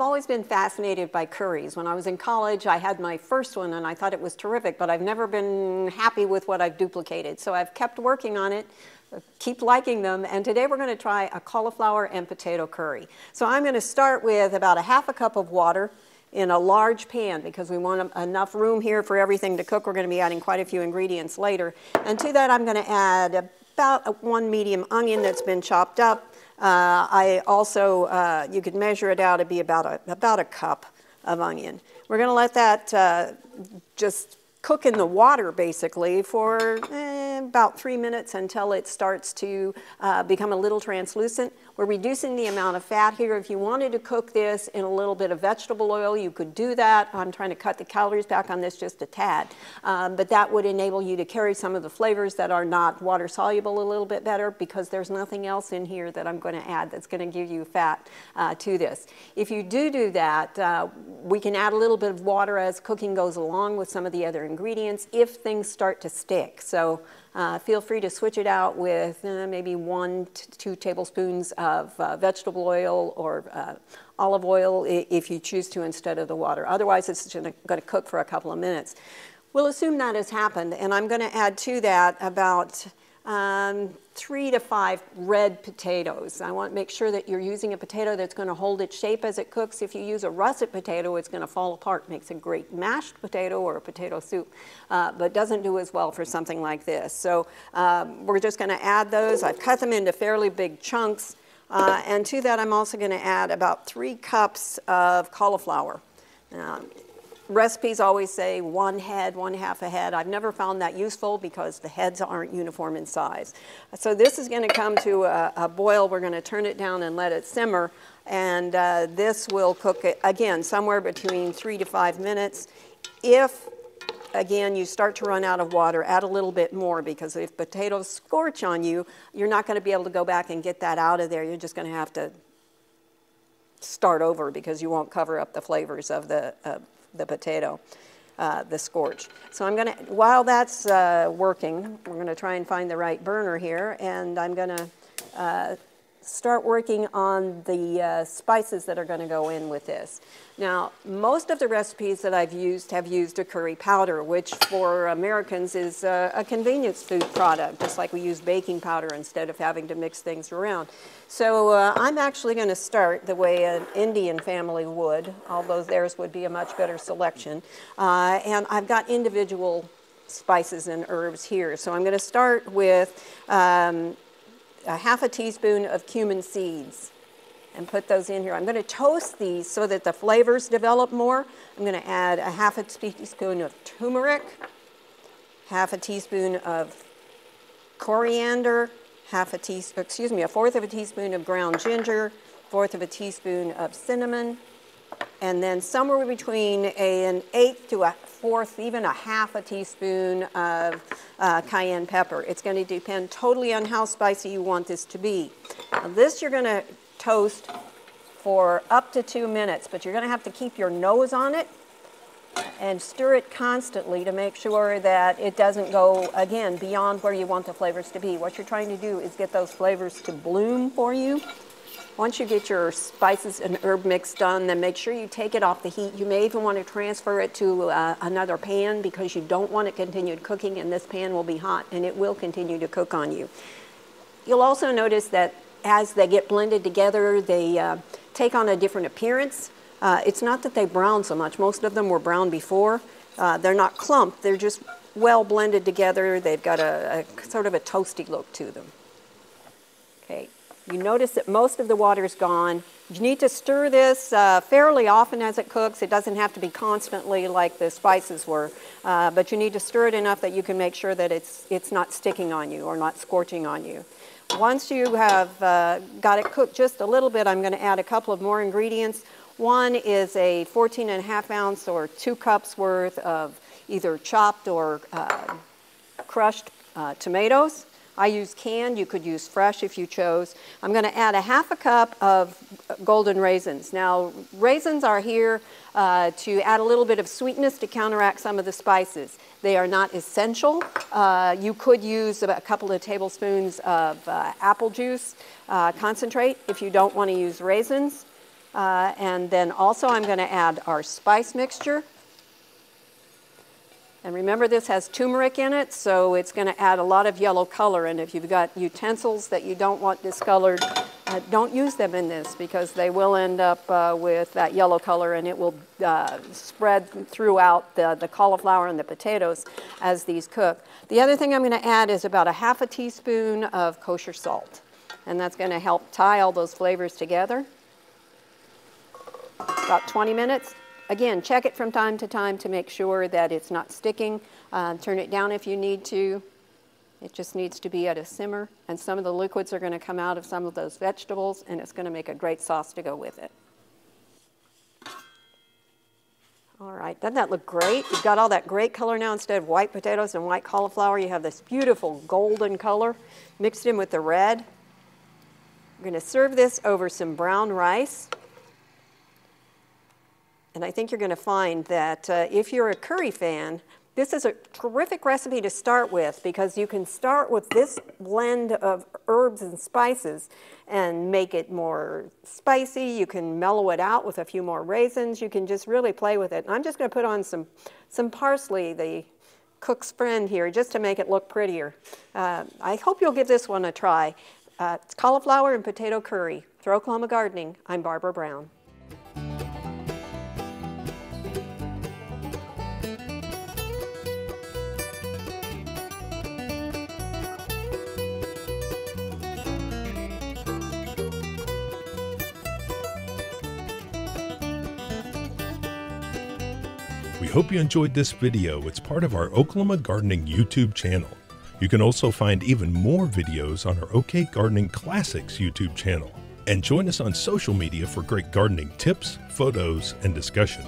I've always been fascinated by curries. When I was in college, I had my first one and I thought it was terrific, but I've never been happy with what I've duplicated. So I've kept working on it, keep liking them, and today we're going to try a cauliflower and potato curry. So I'm going to start with about a half a cup of water in a large pan because we want enough room here for everything to cook. We're going to be adding quite a few ingredients later. And to that I'm going to add about one medium onion that's been chopped up, uh, I also, uh, you could measure it out, it'd be about a, about a cup of onion. We're going to let that uh, just cook in the water basically for eh, about three minutes until it starts to uh, become a little translucent. We're reducing the amount of fat here. If you wanted to cook this in a little bit of vegetable oil, you could do that. I'm trying to cut the calories back on this just a tad. Um, but that would enable you to carry some of the flavors that are not water soluble a little bit better because there's nothing else in here that I'm going to add that's going to give you fat uh, to this. If you do do that, uh, we can add a little bit of water as cooking goes along with some of the other ingredients if things start to stick. So uh, feel free to switch it out with uh, maybe one to two tablespoons of uh, vegetable oil or uh, olive oil if you choose to instead of the water. Otherwise, it's going to cook for a couple of minutes. We'll assume that has happened, and I'm going to add to that about um, three to five red potatoes. I want to make sure that you're using a potato that's going to hold its shape as it cooks. If you use a russet potato, it's going to fall apart. Makes a great mashed potato or a potato soup, uh, but doesn't do as well for something like this. So um, we're just going to add those. I've cut them into fairly big chunks. Uh, and to that, I'm also going to add about three cups of cauliflower. Now, recipes always say one head, one half a head. I've never found that useful because the heads aren't uniform in size. So this is going to come to a, a boil. We're going to turn it down and let it simmer. And uh, this will cook, it, again, somewhere between three to five minutes. If, again, you start to run out of water, add a little bit more because if potatoes scorch on you, you're not going to be able to go back and get that out of there. You're just going to have to start over because you won't cover up the flavors of the uh, the potato, uh, the scorch. So I'm gonna, while that's uh, working, we're gonna try and find the right burner here, and I'm gonna uh, start working on the uh, spices that are going to go in with this. Now, most of the recipes that I've used have used a curry powder, which for Americans is a convenience food product, just like we use baking powder instead of having to mix things around. So uh, I'm actually going to start the way an Indian family would, although theirs would be a much better selection. Uh, and I've got individual spices and herbs here. So I'm going to start with um, a half a teaspoon of cumin seeds and put those in here. I'm going to toast these so that the flavors develop more. I'm going to add a half a teaspoon of turmeric, half a teaspoon of coriander, half a teaspoon, excuse me, a fourth of a teaspoon of ground ginger, fourth of a teaspoon of cinnamon, and then somewhere between a, an eighth to a fourth, even a half a teaspoon of uh, cayenne pepper. It's going to depend totally on how spicy you want this to be. Now this you're going to toast for up to two minutes, but you're going to have to keep your nose on it and stir it constantly to make sure that it doesn't go, again, beyond where you want the flavors to be. What you're trying to do is get those flavors to bloom for you once you get your spices and herb mix done, then make sure you take it off the heat. You may even want to transfer it to uh, another pan because you don't want it continued cooking and this pan will be hot and it will continue to cook on you. You'll also notice that as they get blended together, they uh, take on a different appearance. Uh, it's not that they brown so much. Most of them were brown before. Uh, they're not clumped. They're just well blended together. They've got a, a sort of a toasty look to them. Okay. You notice that most of the water is gone. You need to stir this uh, fairly often as it cooks. It doesn't have to be constantly like the spices were, uh, but you need to stir it enough that you can make sure that it's, it's not sticking on you or not scorching on you. Once you have uh, got it cooked just a little bit, I'm going to add a couple of more ingredients. One is a 14 and a half ounce or two cups worth of either chopped or uh, crushed uh, tomatoes. I use canned, you could use fresh if you chose. I'm going to add a half a cup of golden raisins. Now, raisins are here uh, to add a little bit of sweetness to counteract some of the spices. They are not essential. Uh, you could use a couple of tablespoons of uh, apple juice uh, concentrate if you don't want to use raisins. Uh, and then also I'm going to add our spice mixture. And remember this has turmeric in it, so it's going to add a lot of yellow color. And if you've got utensils that you don't want discolored, uh, don't use them in this because they will end up uh, with that yellow color and it will uh, spread throughout the, the cauliflower and the potatoes as these cook. The other thing I'm going to add is about a half a teaspoon of kosher salt. And that's going to help tie all those flavors together. About 20 minutes. Again, check it from time to time to make sure that it's not sticking. Uh, turn it down if you need to. It just needs to be at a simmer, and some of the liquids are going to come out of some of those vegetables, and it's going to make a great sauce to go with it. All right, doesn't that look great? You've got all that great color now. Instead of white potatoes and white cauliflower, you have this beautiful golden color mixed in with the red. We're going to serve this over some brown rice. And I think you're going to find that uh, if you're a curry fan, this is a terrific recipe to start with because you can start with this blend of herbs and spices and make it more spicy. You can mellow it out with a few more raisins. You can just really play with it. I'm just going to put on some, some parsley, the cook's friend here, just to make it look prettier. Uh, I hope you'll give this one a try. Uh, it's cauliflower and potato curry. For Oklahoma Gardening, I'm Barbara Brown. We hope you enjoyed this video. It's part of our Oklahoma Gardening YouTube channel. You can also find even more videos on our OK Gardening Classics YouTube channel. And join us on social media for great gardening tips, photos, and discussion.